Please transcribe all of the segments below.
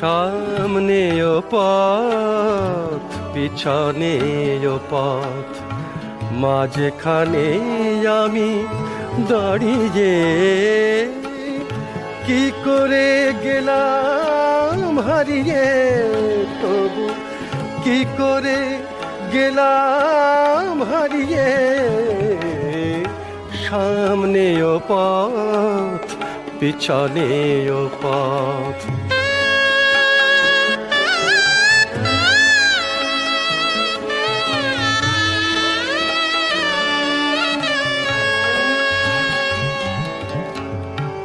সামনেও পথ, পিছনেও পথ। মাঝখানে আমি দাঁড়িয়ে কি করে গেলাম হারিয়ে, তবু কি করে গেলাম হারিয়ে? সামনেও পথ, পিছনেও পথ।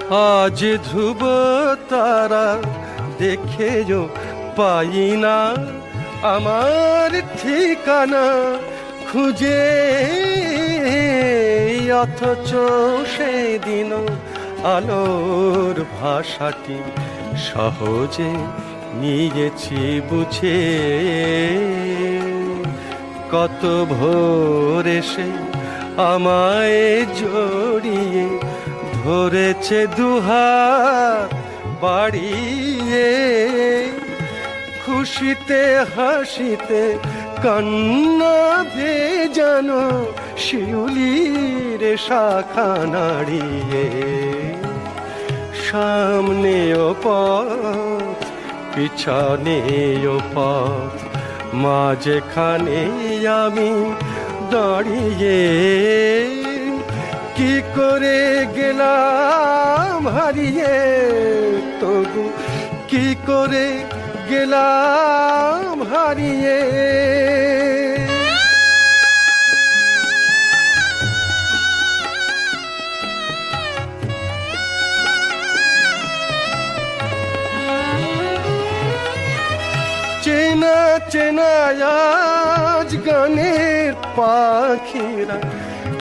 আজ ধ্রুব তারা দেখেও পাই না আমার ঠিকানা। খুঁজে অথচ সেদিন আলোর ভাষাটি সহজে নিয়েছি বুঝে। কত ভোর এসে আমায় জড়িয়ে ধরেছে দুহাত বাড়িয়ে। খুশিতে, হাসিতে কান্না ভেজানো শিউলির শাখা নাড়িয়ে। সামনেও পথ পিছনেও পথ, মাঝখানে আমি দাঁড়িয়ে। কি করে গেলাম হারিয়ে? তবু কি করে গেলাম হারিয়ে? চেনা চেনা আজ গানের পাখিরা